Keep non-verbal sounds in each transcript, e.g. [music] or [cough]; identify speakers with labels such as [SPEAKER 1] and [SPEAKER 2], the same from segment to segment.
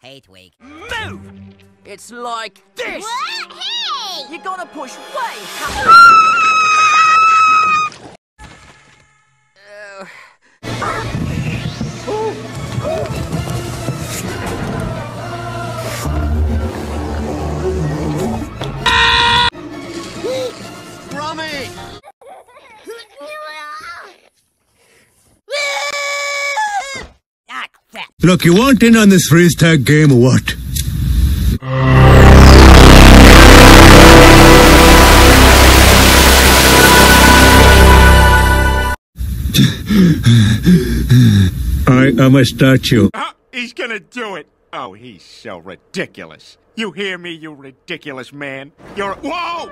[SPEAKER 1] Hey, Tweek.
[SPEAKER 2] Move! It's like this!
[SPEAKER 3] What? Hey!
[SPEAKER 2] You gotta push way [laughs]
[SPEAKER 4] Rummy!
[SPEAKER 5] Look, you want in on this freeze tag game or what? I am a statue.
[SPEAKER 4] Ah, he's gonna do it! Oh, he's so ridiculous. You hear me, you ridiculous man? You're. Whoa!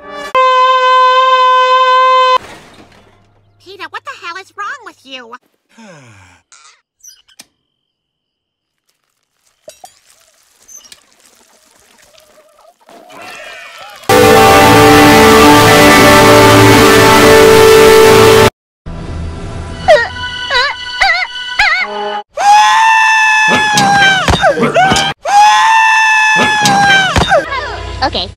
[SPEAKER 3] Peter, what the hell is wrong with you? [sighs] [sighs] Okay.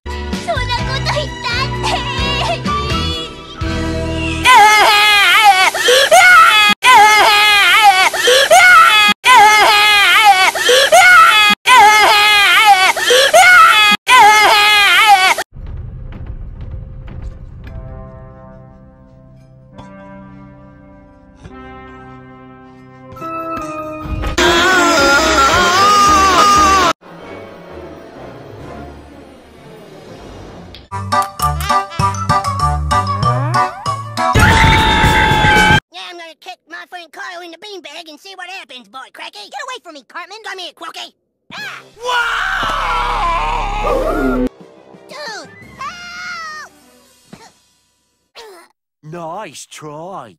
[SPEAKER 3] My friend Carl in the beanbag and see what happens, boy Cracky. Get away from me, Cartman. Come here, Quilky. Ah! Whoa! Dude! Help!
[SPEAKER 2] Nice try.